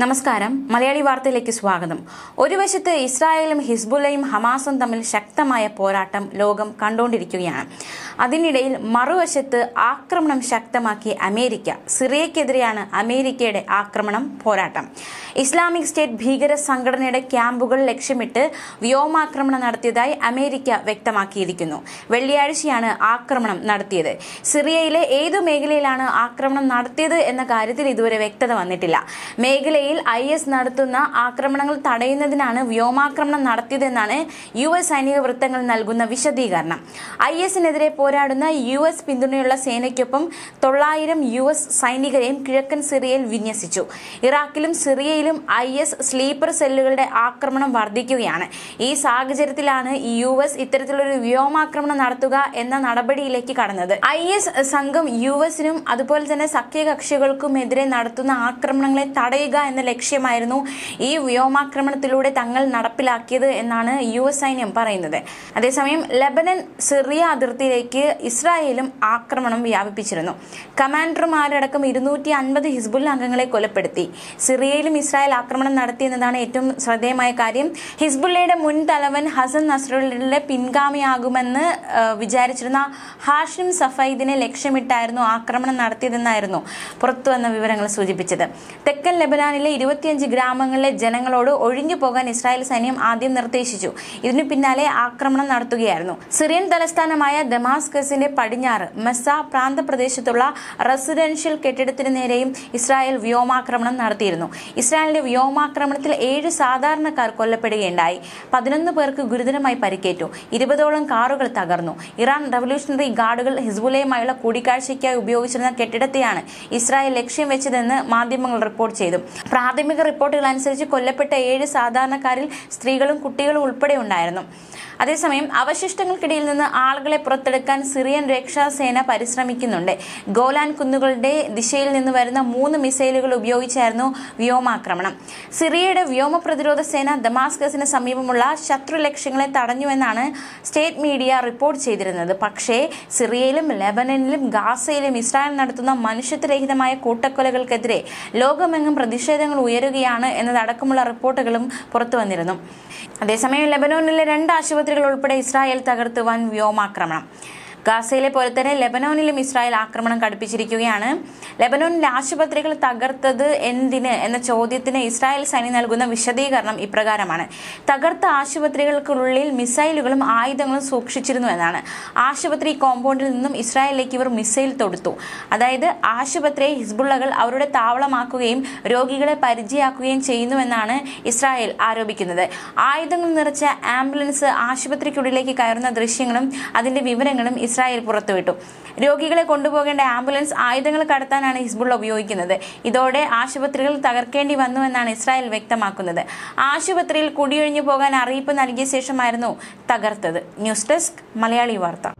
നമസ്കാരം. മലയാളി വാർത്തയിലേക്ക് സ്വാഗതം. ഒരു വശത്ത് ഇസ്രായേലും ഹിസ്ബുല്ലയും ഹമാസും തമ്മിൽ ശക്തമായ പോരാട്ടം ലോകം കണ്ടുകൊണ്ടിരിക്കുകയാണ്. അതിനിടയിൽ മറുവശത്ത് ആക്രമണം ശക്തമാക്കി അമേരിക്ക സിറിയക്കെതിരെയാണ് അമേരിക്കയുടെ ആക്രമണം പോരാട്ടം. ഇസ്ലാമിക് സ്റ്റേറ്റ് ഭീകര സംഘടനയുടെ ക്യാമ്പുകൾ ലക്ഷ്യമിട്ട് വ്യോമാക്രമണം നടത്തിയതായി അമേരിക്ക വ്യക്തമാക്കിയിരിക്കുന്നു. വെള്ളിയാഴ്ചയാണ് ആക്രമണം നടത്തിയത്. സിറിയയിലെ ഏതു മേഖലയിലാണ് ആക്രമണം നടത്തിയത് എന്ന കാര്യത്തിൽ ഇതുവരെ വ്യക്തത വന്നിട്ടില്ല. മേഖലയിൽ ഐ എസ് നടത്തുന്ന ആക്രമണങ്ങൾ തടയുന്നതിനാണ് വ്യോമാക്രമണം നടത്തിയതെന്നാണ് യു എസ് സൈനിക വൃത്തങ്ങൾ നൽകുന്ന വിശദീകരണം. ഐ എസിനെതിരെ പോരാടുന്ന യു എസ് പിന്തുണയുള്ള സേനയ്ക്കൊപ്പം തൊള്ളായിരം യു എസ് സൈനികരെയും കിഴക്കൻ സിറിയയിൽ വിന്യസിച്ചു. ഇറാഖിലും സിറിയയിലും ഐ എസ് സ്ലീപ്പർ സെല്ലുകളുടെ ആക്രമണം വർദ്ധിക്കുകയാണ്. ഈ സാഹചര്യത്തിലാണ് യു എസ് ഇത്തരത്തിലൊരു വ്യോമാക്രമണം നടത്തുക എന്ന നടപടിയിലേക്ക് കടന്നത്. ഐ എസ് സംഘം യു എസിനും അതുപോലെ തന്നെ സഖ്യകക്ഷികൾക്കുമെതിരെ നടത്തുന്ന ആക്രമണങ്ങളെ തടയുക എന്ന ലക്ഷ്യമായിരുന്നു ഈ വ്യോമാക്രമണത്തിലൂടെ തങ്ങൾ നടപ്പിലാക്കിയത് എന്നാണ് യു എസ് സൈന്യം പറയുന്നത്. അതേസമയം ലബനൻ സിറിയ അതിർത്തിയിലേക്ക് ഇസ്രായേലും ആക്രമണം വ്യാപിപ്പിച്ചിരുന്നു. കമാൻഡർമാരടക്കം ഇരുന്നൂറ്റി അൻപത് ഹിസ്ബുൽ അംഗങ്ങളെ കൊലപ്പെടുത്തി. സിറിയയിലും ഇസ്രായേൽ ആക്രമണം നടത്തി എന്നതാണ് ഏറ്റവും ശ്രദ്ധേയമായ കാര്യം. ഹിസ്ബുള്ളയുടെ മുൻ തലവൻ ഹസൻ നസ്രുള്ളയുടെ പിൻഗാമിയാകുമെന്ന് വിചാരിച്ചിരുന്ന ഹാഷിം സഫൈദിനെ ലക്ഷ്യമിട്ടായിരുന്നു ആക്രമണം നടത്തിയതെന്നായിരുന്നു പുറത്തുവന്ന വിവരങ്ങൾ സൂചിപ്പിച്ചത്. തെക്കൻ ലെബനാനിലെ ഇരുപത്തിയഞ്ച് ഗ്രാമങ്ങളിലെ ജനങ്ങളോട് ഒഴിഞ്ഞു പോകാൻ ഇസ്രായേൽ സൈന്യം ആദ്യം നിർദ്ദേശിച്ചു. ഇതിനു പിന്നാലെ ആക്രമണം നടത്തുകയായിരുന്നു. സിറിയൻ തലസ്ഥാനമായ ദമാസ്കസിന്റെ പടിഞ്ഞാറ് മെസ്സ പ്രാന്തപ്രദേശത്തുള്ള റെസിഡൻഷ്യൽ കെട്ടിടത്തിന് നേരെയും ഇസ്രായേൽ വ്യോമാക്രമണം നടത്തിയിരുന്നു. ഇസ്രായേലിന്റെ വ്യോമാക്രമണത്തിൽ ഏഴ് സാധാരണക്കാർ കൊല്ലപ്പെടുകയുണ്ടായി. പതിനൊന്ന് പേർക്ക് ഗുരുതരമായി പരിക്കേറ്റു. ഇരുപതോളം കാറുകൾ തകർന്നു. ഇറാൻ റവല്യൂഷണറി ഗാർഡുകൾ ഹിസ്ബുലയുമായുള്ള കൂടിക്കാഴ്ചയ്ക്കായി ഉപയോഗിച്ചിരുന്ന കെട്ടിടത്തെയാണ് ഇസ്രായേൽ ലക്ഷ്യം വെച്ചതെന്ന് മാധ്യമങ്ങൾ റിപ്പോർട്ട് ചെയ്തു. പ്രാഥമിക റിപ്പോർട്ടുകൾ അനുസരിച്ച് കൊല്ലപ്പെട്ട ഏഴ് സാധാരണക്കാരിൽ സ്ത്രീകളും കുട്ടികളും ഉൾപ്പെടെ ഉണ്ടായിരുന്നു. അതേസമയം അവശിഷ്ടങ്ങൾക്കിടയിൽ നിന്ന് ആളുകളെ പുറത്തെടുക്കാൻ സിറിയൻ രക്ഷാസേന പരിശ്രമിക്കുന്നുണ്ട്. ഗോലാൻ കുന്നുകളുടെ ദിശയിൽ നിന്ന് വരുന്ന മൂന്ന് മിസൈലുകൾ ഉപയോഗിച്ചായിരുന്നു വ്യോമാക്രമണം. സിറിയയുടെ വ്യോമ പ്രതിരോധ സേന ദമാസ്കസിന് സമീപമുള്ള ശത്രു ലക്ഷ്യങ്ങളെ തടഞ്ഞുവെന്നാണ് സ്റ്റേറ്റ് മീഡിയ റിപ്പോർട്ട് ചെയ്തിരുന്നത്. പക്ഷേ സിറിയയിലും ലെബനനിലും ഗാസയിലും ഇസ്രായേൽ നടത്തുന്ന മനുഷ്യത്വരഹിതമായ കൂട്ടക്കൊലകൾക്കെതിരെ ലോകമെങ്ങും പ്രതിഷേധങ്ങൾ ഉയരുകയാണ് എന്നതടക്കമുള്ള റിപ്പോർട്ടുകളും പുറത്തു വന്നിരുന്നു അതേസമയം ലെബനോനിലെ രണ്ട് ആശുപത്രികൾ ഉൾപ്പെടെ ഇസ്രായേൽ തകർത്ത് വൻ വ്യോമാക്രമണം. ഗാസയിലെ പോലെ തന്നെ ലെബനോനിലും ഇസ്രായേൽ ആക്രമണം കടുപ്പിച്ചിരിക്കുകയാണ്. ലെബനോനിലെ ആശുപത്രികൾ തകർത്തത് എന്തിന് എന്ന ചോദ്യത്തിന് ഇസ്രായേൽ സൈന്യം നൽകുന്ന വിശദീകരണം ഇപ്രകാരമാണ്. തകർത്ത ആശുപത്രികൾക്കുള്ളിൽ മിസൈലുകളും ആയുധങ്ങളും സൂക്ഷിച്ചിരുന്നു എന്നാണ്. ആശുപത്രി കോമ്പൗണ്ടിൽ നിന്നും ഇസ്രായേലിലേക്ക് ഇവർ മിസൈൽ തൊടുത്തു. അതായത് ആശുപത്രിയെ ഹിസ്ബുള്ളകൾ അവരുടെ താവളമാക്കുകയും രോഗികളെ പരിചയമാക്കുകയും ചെയ്യുന്നുവെന്നാണ് ഇസ്രായേൽ ആരോപിക്കുന്നത്. ആയുധങ്ങൾ നിറച്ച ആംബുലൻസ് ആശുപത്രിക്കുള്ളിലേക്ക് കയറുന്ന ദൃശ്യങ്ങളും അതിന്റെ വിവരങ്ങളും ഇസ്രായേൽ പുറത്തുവിട്ടു രോഗികളെ കൊണ്ടുപോകേണ്ട ആംബുലൻസ് ആയുധങ്ങൾ കടത്താനാണ് ഹിസ്ബുൾ ഉപയോഗിക്കുന്നത്. ഇതോടെ ആശുപത്രികൾ തകർക്കേണ്ടി വന്നുവെന്നാണ് ഇസ്രായേൽ വ്യക്തമാക്കുന്നത്. ആശുപത്രിയിൽ കുടിയൊഴിഞ്ഞു പോകാൻ അറിയിപ്പ് നൽകിയ ശേഷമായിരുന്നു തകർത്തത്. ന്യൂസ് ഡെസ്ക് മലയാളി വാർത്ത.